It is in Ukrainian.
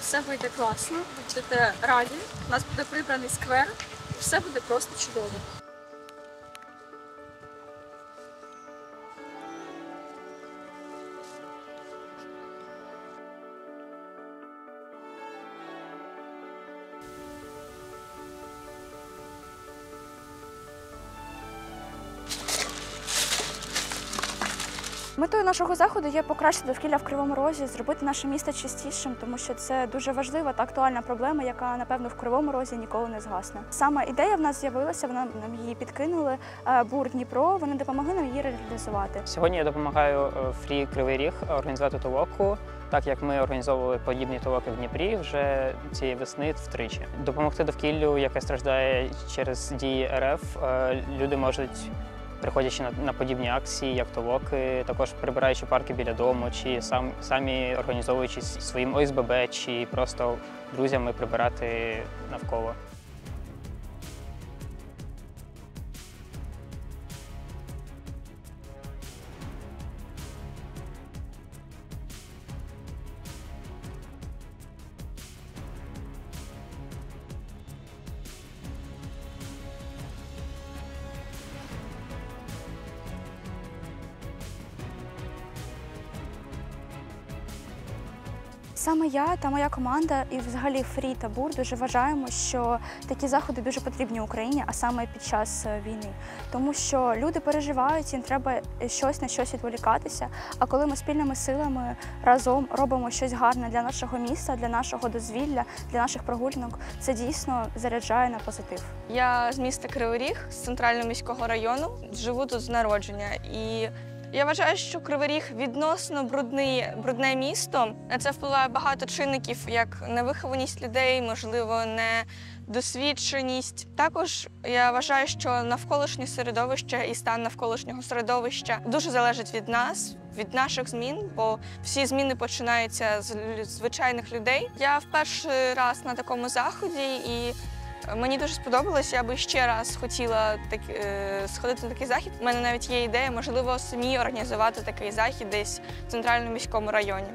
Все вийде класно, будете раді. У нас буде прибраний сквер, все буде просто чудово. Метою нашого заходу є покращити довкілля в Кривому Розі, зробити наше місто чистішим, тому що це дуже важлива та актуальна проблема, яка напевно в Кривому Розі ніколи не згасне. Саме ідея в нас з'явилася, вона нам її підкинули. е, Бур Дніпро. Вони допомогли нам її реалізувати. Сьогодні я допомагаю е, Фрі Кривий Ріг організувати толоку, так як ми організовували подібні толоки в Дніпрі вже цієї весни втричі. Допомогти довкіллю, яке страждає через дії РФ, е, люди можуть. Приходячи на, на подібні акції, як толоки, також прибираючи парки біля дому, чи сам, самі організовуючи своїм ОСББ, чи просто друзями прибирати навколо. Саме я та моя команда, і взагалі Фрі та Бур дуже вважаємо, що такі заходи дуже потрібні Україні, а саме під час е, війни. Тому що люди переживають, їм треба щось на щось відволікатися. А коли ми спільними силами разом робимо щось гарне для нашого міста, для нашого дозвілля, для наших прогулянок, це дійсно заряджає на позитив. Я з міста Кривий Ріг, з центрального міського району. Живу тут з народження. І я вважаю, що Кривий Ріг відносно брудний, брудне місто. На це впливає багато чинників, як невихованість людей, можливо, недосвідченість. Також я вважаю, що навколишнє середовище і стан навколишнього середовища дуже залежить від нас. Від наших змін, бо всі зміни починаються з звичайних людей. Я вперше раз на такому заході, і Мені дуже сподобалось, я би ще раз хотіла так, е, сходити на такий захід. У мене навіть є ідея, можливо, самі організувати такий захід десь в центральному міському районі.